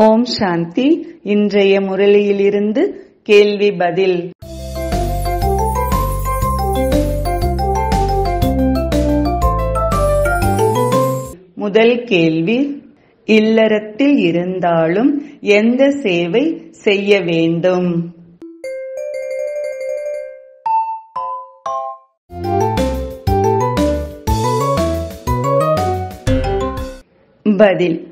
ஓம் சாந்தி. இன்றைய முரளியிலிருந்து கேள்வி பதில். முதல் கேள்வி இல்லறத்தில் இருந்தாலும் எந்த சேவை செய்ய வேண்டும்? பதில்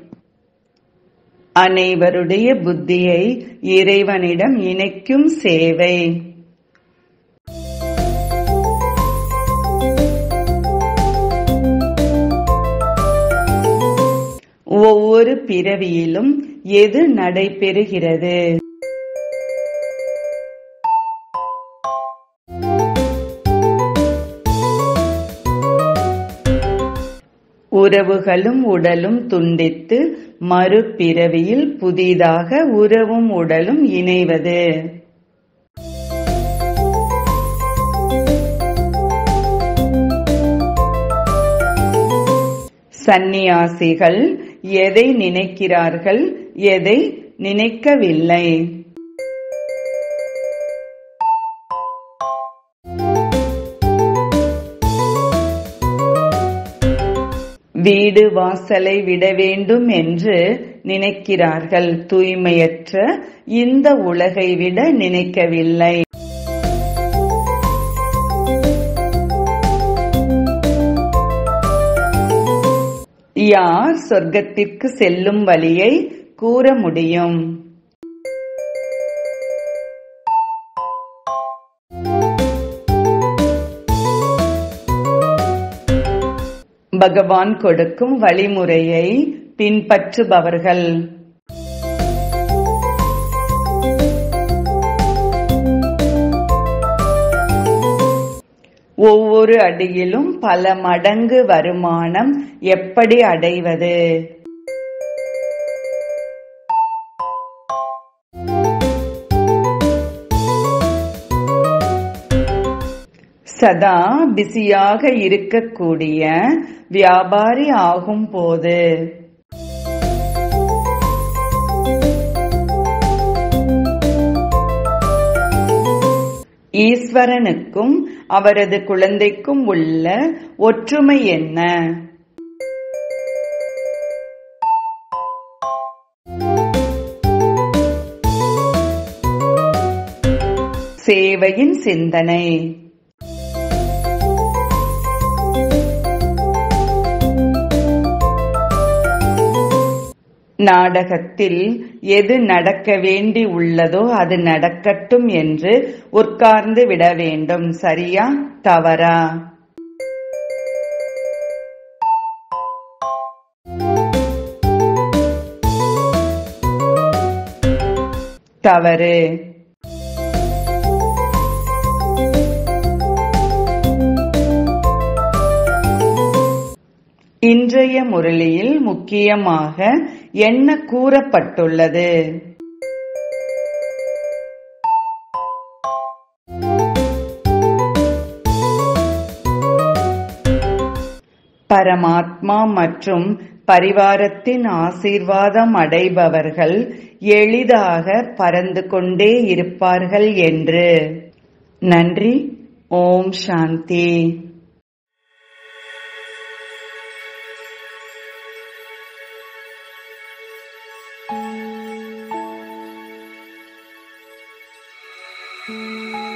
அனைவருடைய புத்தியை இறைவனிடம் இணைக்கும் சேவை. ஒவ்வொரு பிறவியிலும் எது நடைபெறுகிறது? உறவுகளும் உடலும் துண்டித்து மறுபிறவியில் புதிதாக உறவும் உடலும் இணைவது. சந்நியாசிகள் எதை நினைக்கிறார்கள் எதை நினைக்கவில்லை. வீடு வாசலை விட வேண்டும் என்று நினைக்கிறார்கள். தூய்மையற்ற இந்த உலகை விட நினைக்கவில்லை. யார் சொர்க்கத்திற்கு செல்லும் வழியை கூற முடியும்? பகவான் கொடுக்கும் வழிமுறையை பின்பற்றுபவர்கள். ஒவ்வொரு அடியிலும் பல மடங்கு வருமானம் எப்படி அடைவது? சதா பிஸியாக இருக்கக்கூடிய வியாபாரி ஆகும் போது. ஈஸ்வரனுக்கும் அவரது குழந்தைக்கும் உள்ள ஒற்றுமை என்ன? சேவையின் சிந்தனை. நாடகத்தில் எது நடக்க வேண்டி உள்ளதோ அது நடக்கட்டும் என்று உட்கார்ந்து விட வேண்டும். சரியா? தவறா? தவறு. இன்றைய முரளியில் முக்கியமாக என்ன கூறப்பட்டுள்ளது? பரமாத்மா மற்றும் பரிவாரத்தின் ஆசீர்வாதம் அடைபவர்கள் எளிதாக பறந்து கொண்டே இருப்பார்கள் என்று. நன்றி. ஓம் சாந்தி. Música